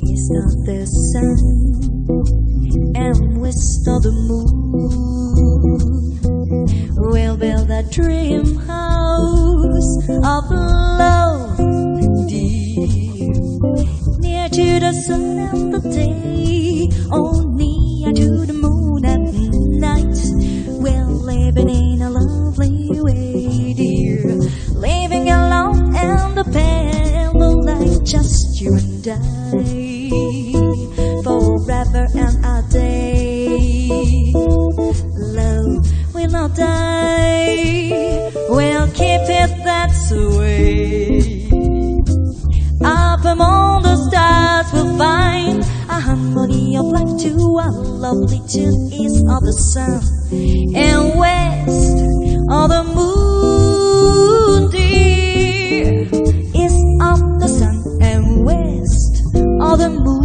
He's not the sun, and we're the moon. We'll build a dream house of love deep, near to the sun and the day. Only you and I, forever and a day. Love will not die, we'll keep it that way. Up among the stars we'll find a harmony of life to a lovely tune east of the sun and west All the moon.